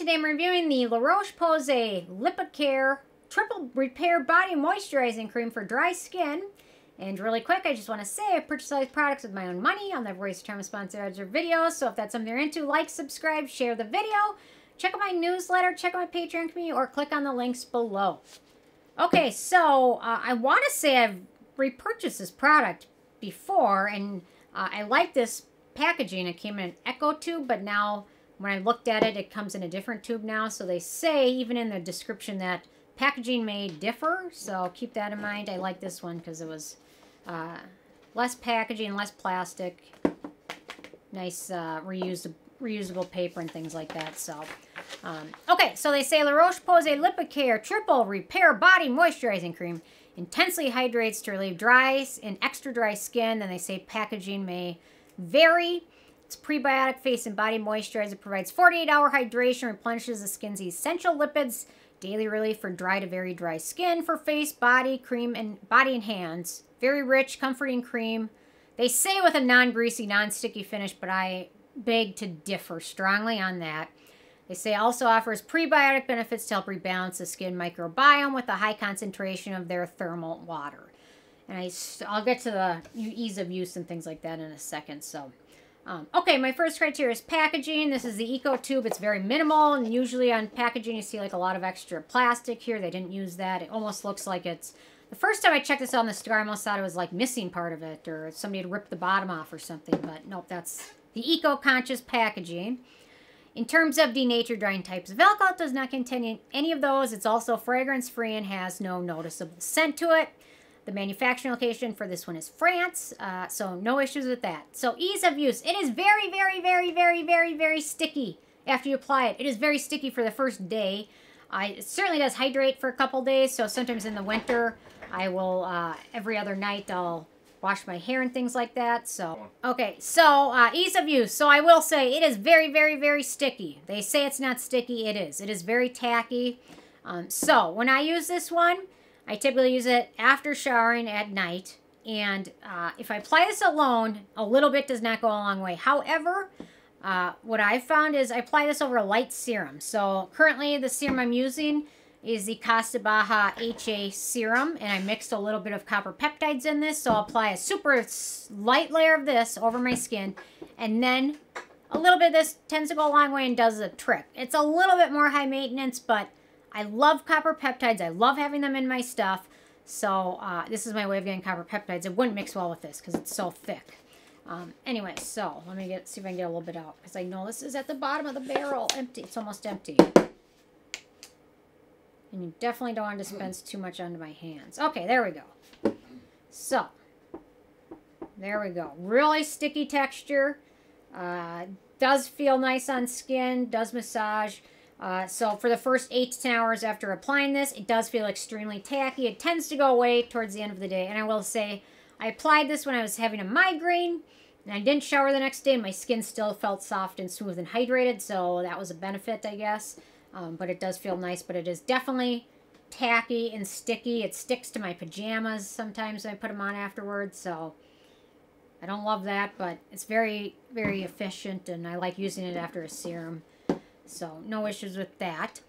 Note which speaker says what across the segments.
Speaker 1: today I'm reviewing the La Roche-Posay Lipikar Triple Repair Body Moisturizing Cream for dry skin. And really quick, I just want to say I purchase all these products with my own money. I'll never waste time to sponsor ads or videos. So if that's something you're into, like, subscribe, share the video. Check out my newsletter, check out my Patreon community, or click on the links below. Okay, so uh, I want to say I've repurchased this product before, and uh, I like this packaging. It came in an Eco tube, but now when I looked at it, it comes in a different tube now. So they say, even in the description, that packaging may differ. So keep that in mind. I like this one because it was uh, less packaging, less plastic, nice uh, reusable, reusable paper and things like that. So, um, okay, so they say La Roche-Posay Lipikar Triple Repair Body Moisturizing Cream intensely hydrates to relieve dry and extra dry skin. Then they say packaging may vary. It's prebiotic face and body moisturizer. Provides 48-hour hydration, replenishes the skin's essential lipids. Daily relief for dry to very dry skin for face, body, cream, and body and hands. Very rich, comforting cream. They say with a non-greasy, non-sticky finish, but I beg to differ strongly on that. They say also offers prebiotic benefits to help rebalance the skin microbiome with a high concentration of their thermal water. And I, I'll get to the ease of use and things like that in a second. So um, okay, my first criteria is packaging. This is the Eco Tube. It's very minimal, and usually on packaging you see like a lot of extra plastic here. They didn't use that. It almost looks like it's... The first time I checked this on the store, I almost thought it was like missing part of it, or somebody had ripped the bottom off or something, but nope, that's the eco-conscious packaging. In terms of denatured drying types of alcohol, does not contain any of those. It's also fragrance-free and has no noticeable scent to it. The manufacturing location for this one is France, uh, so no issues with that. So ease of use. It is very, very, very, very, very, very sticky after you apply it. It is very sticky for the first day. I, it certainly does hydrate for a couple days, so sometimes in the winter, I will, uh, every other night, I'll wash my hair and things like that. So, okay, so uh, ease of use. So I will say it is very, very, very sticky. They say it's not sticky. It is. It is very tacky. Um, so when I use this one, I typically use it after showering at night. And uh, if I apply this alone, a little bit does not go a long way. However, uh, what I've found is I apply this over a light serum. So currently the serum I'm using is the Costa Baja HA serum. And I mixed a little bit of copper peptides in this. So I'll apply a super light layer of this over my skin. And then a little bit of this tends to go a long way and does the trick. It's a little bit more high maintenance, but I love copper peptides. I love having them in my stuff. So uh, this is my way of getting copper peptides. It wouldn't mix well with this because it's so thick. Um, anyway, so let me get see if I can get a little bit out because I know this is at the bottom of the barrel. Empty. It's almost empty. And you definitely don't want to dispense too much onto my hands. Okay, there we go. So, there we go. Really sticky texture. Uh, does feel nice on skin. Does massage. Uh, so for the first 8 to 10 hours after applying this, it does feel extremely tacky. It tends to go away towards the end of the day. And I will say, I applied this when I was having a migraine, and I didn't shower the next day. My skin still felt soft and smooth and hydrated, so that was a benefit, I guess. Um, but it does feel nice, but it is definitely tacky and sticky. It sticks to my pajamas sometimes when I put them on afterwards, so I don't love that, but it's very, very efficient, and I like using it after a serum. So no issues with that.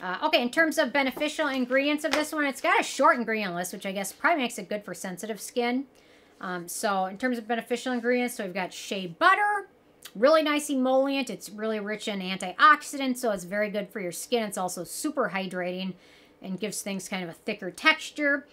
Speaker 1: Uh, okay, in terms of beneficial ingredients of this one, it's got a short ingredient list, which I guess probably makes it good for sensitive skin. Um, so in terms of beneficial ingredients, so we've got shea butter, really nice emollient. It's really rich in antioxidants, so it's very good for your skin. It's also super hydrating and gives things kind of a thicker texture.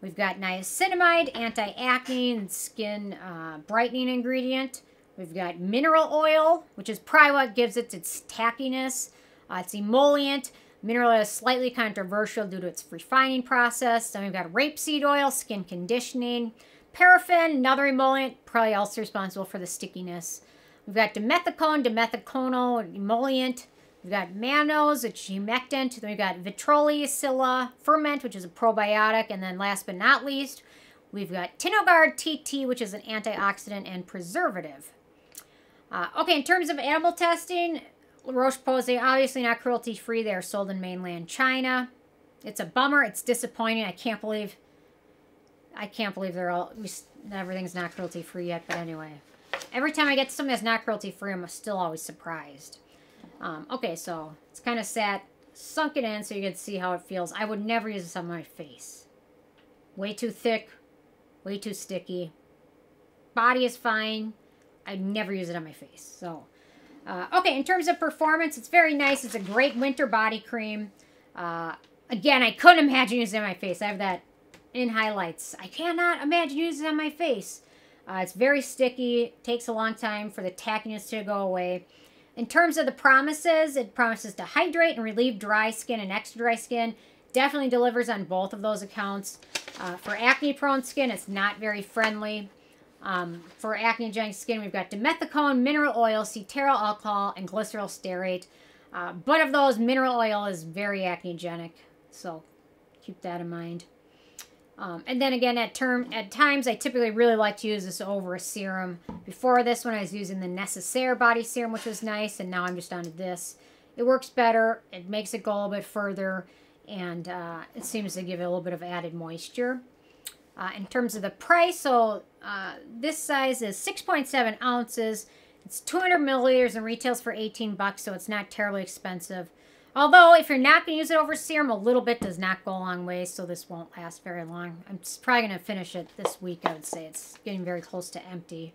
Speaker 1: We've got niacinamide, anti-acne skin uh, brightening ingredient. We've got mineral oil, which is probably what gives it its tackiness. Uh, it's emollient. Mineral oil is slightly controversial due to its refining process. Then we've got rapeseed oil, skin conditioning. Paraffin, another emollient, probably also responsible for the stickiness. We've got dimethicone, dimethiconol, emollient. We've got mannose, a humectant. Then we've got vitreoscilla ferment, which is a probiotic. And then last but not least, we've got Tinogard TT, which is an antioxidant and preservative. Uh, okay, in terms of animal testing, Roche-Posay, obviously not cruelty-free. They are sold in mainland China. It's a bummer. It's disappointing. I can't believe... I can't believe they're all... Everything's not cruelty-free yet, but anyway. Every time I get something that's not cruelty-free, I'm still always surprised. Um, okay, so it's kind of sat, sunk it in so you can see how it feels. I would never use this on my face. Way too thick, way too sticky. Body is fine. I'd never use it on my face. So, uh, okay, in terms of performance, it's very nice. It's a great winter body cream. Uh, again, I couldn't imagine using it on my face. I have that in highlights. I cannot imagine using it on my face. Uh, it's very sticky. takes a long time for the tackiness to go away. In terms of the promises, it promises to hydrate and relieve dry skin and extra dry skin. Definitely delivers on both of those accounts. Uh, for acne-prone skin, it's not very friendly. Um, for acne-genic skin, we've got dimethicone, mineral oil, cetearyl alcohol, and glyceryl stearate. Uh, but of those, mineral oil is very acne-genic, so keep that in mind. Um, and then again, at term at times, I typically really like to use this over a serum. Before this one, I was using the Necessaire body serum, which was nice, and now I'm just on to this. It works better. It makes it go a little bit further, and uh, it seems to give it a little bit of added moisture. Uh, in terms of the price, so uh, this size is 6.7 ounces. It's 200 milliliters and retails for 18 bucks, so it's not terribly expensive. Although, if you're not going to use it over serum, a little bit does not go a long way, so this won't last very long. I'm probably going to finish it this week, I would say. It's getting very close to empty.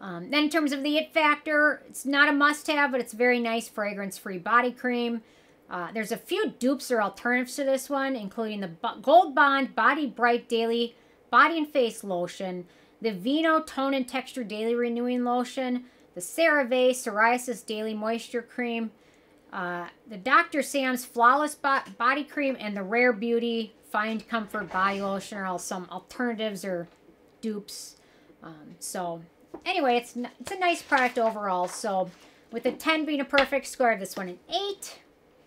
Speaker 1: Um, then in terms of the it factor, it's not a must-have, but it's very nice fragrance-free body cream. Uh, there's a few dupes or alternatives to this one, including the Gold Bond Body Bright Daily Body and Face Lotion, the Vino Tone and Texture Daily Renewing Lotion, the CeraVe Psoriasis Daily Moisture Cream, uh, the Dr. Sam's Flawless Bo Body Cream and the Rare Beauty Find Comfort Body Lotion are all some alternatives or dupes. Um, so, anyway, it's, it's a nice product overall. So, with a 10 being a perfect score, this one an 8.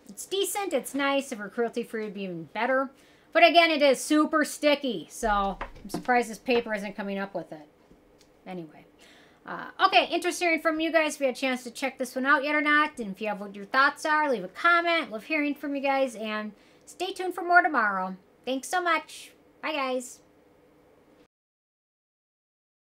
Speaker 1: It's decent, it's nice. If we're cruelty-free, it would be even better. But again, it is super sticky, so I'm surprised this paper isn't coming up with it. Anyway. Uh, okay, interesting from you guys if you had a chance to check this one out yet or not. And if you have what your thoughts are, leave a comment. Love hearing from you guys. And stay tuned for more tomorrow. Thanks so much. Bye, guys.